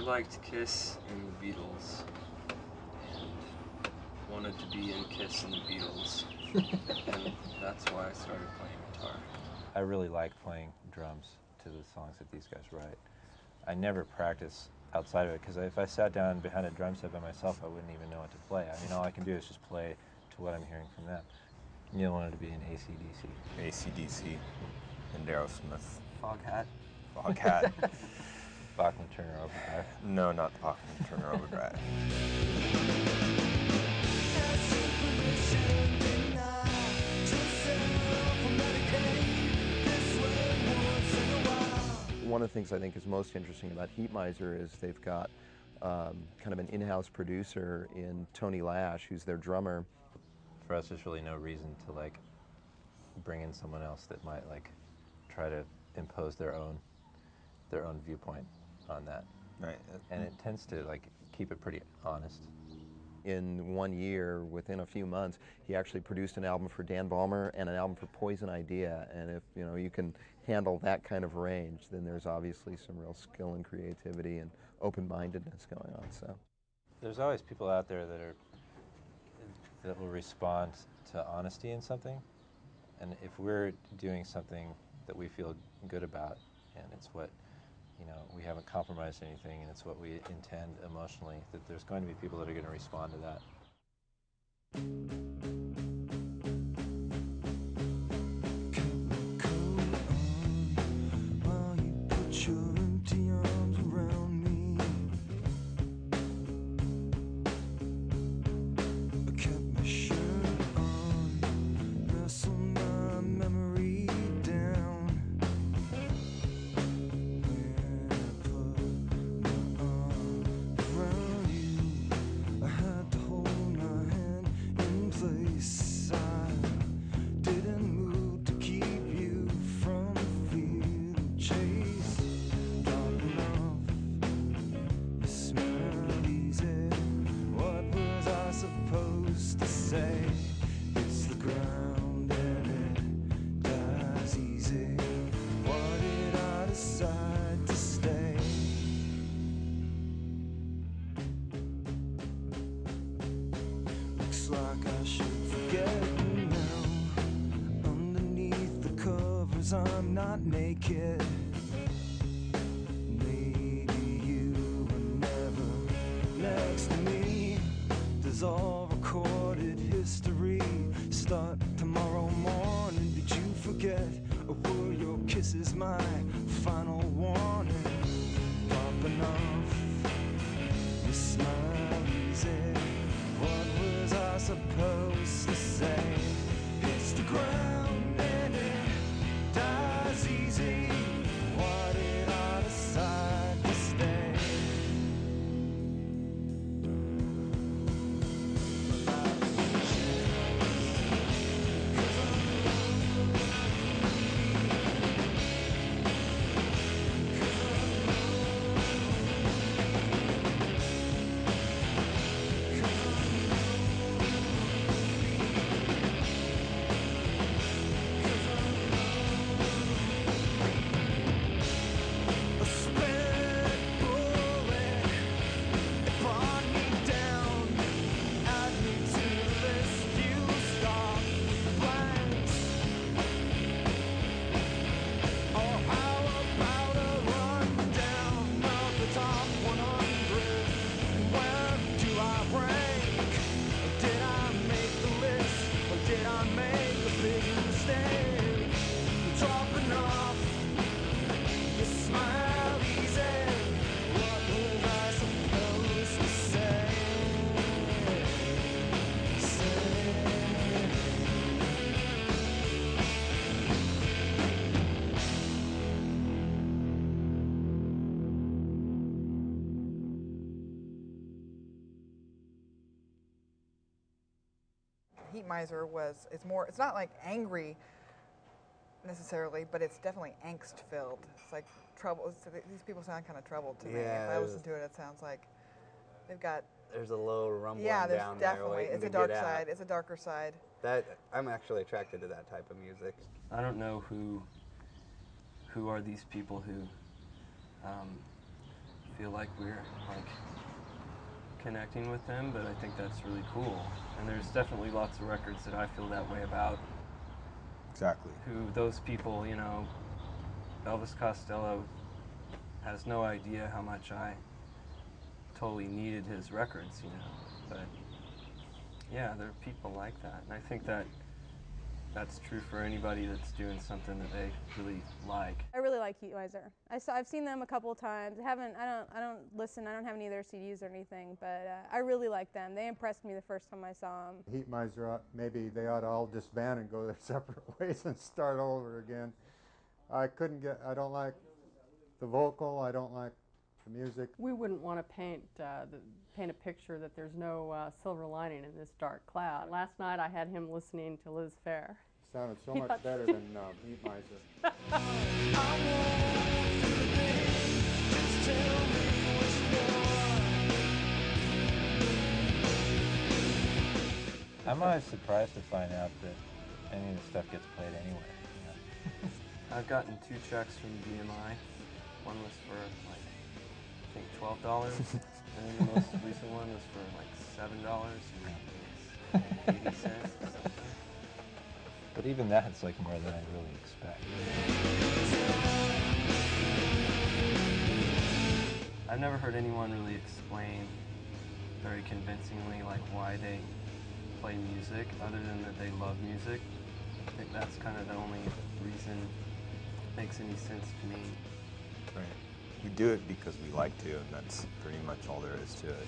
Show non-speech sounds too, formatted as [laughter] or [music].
liked Kiss and the Beatles, and wanted to be in Kiss and the Beatles, and that's why I started playing guitar. I really like playing drums to the songs that these guys write. I never practice outside of it because if I sat down behind a drum set by myself, I wouldn't even know what to play. I mean, all I can do is just play to what I'm hearing from them. Neil wanted to be in ACDC. ACDC and Aerosmith. Foghat. Foghat. [laughs] Bachman Turner Overdrive. no, not the Bachman Turner Overdrive. [laughs] One of the things I think is most interesting about Heatmiser is they've got um, kind of an in-house producer in Tony Lash, who's their drummer. For us, there's really no reason to like bring in someone else that might like try to impose their own their own viewpoint on that. Right. And it tends to like keep it pretty honest. In one year, within a few months, he actually produced an album for Dan Balmer and an album for Poison Idea. And if you know you can handle that kind of range, then there's obviously some real skill and creativity and open-mindedness going on. So. There's always people out there that are that will respond to honesty in something. And if we're doing something that we feel good about and it's what you know, we haven't compromised anything and it's what we intend emotionally, that there's going to be people that are going to respond to that. Like I should forget now. Underneath the covers, I'm not naked. Maybe you were never next to me. There's all recorded history. Start tomorrow morning. Did you forget? Or were your kisses my final Miser was it's more it's not like angry necessarily, but it's definitely angst filled. It's like trouble. It's, these people sound kind of troubled to me. If I listen to it, it sounds like they've got There's a low rumble. yeah. There's down definitely waiting it's a dark get out. side. It's a darker side. That I'm actually attracted to that type of music. I don't know who who are these people who um, feel like we're like connecting with them, but I think that's really cool. And there's definitely lots of records that I feel that way about. Exactly. Who those people, you know, Elvis Costello has no idea how much I totally needed his records, you know. But yeah, there are people like that, and I think that that's true for anybody that's doing something that they really like. I really like Heatmiser. I saw, I've seen them a couple of times. I haven't. I don't. I don't listen. I don't have any of their CDs or anything. But uh, I really like them. They impressed me the first time I saw them. Heatmiser, ought- maybe they ought to all disband and go their [laughs] separate ways and start over again. I couldn't get, I don't like the vocal, I don't like the music. We wouldn't want to paint uh, the, paint a picture that there's no uh, silver lining in this dark cloud. Last night I had him listening to Liz Phair. Sounded so [laughs] Yeah. much better than um, Heat Miser. [laughs] I'm always surprised to find out that any of the stuff gets played anyway. you know. [laughs] I've gotten two checks from BMI. One was for like I think twelve dollars, [laughs] and then the most recent one was for like seven dollars and eighty cents. or something. But even that's like more than I really expect. I've never heard anyone really explain very convincingly like why they play music, other than that they love music. I think that's kind of the only reason it makes any sense to me. We do it because we like to, and that's pretty much all there is to it.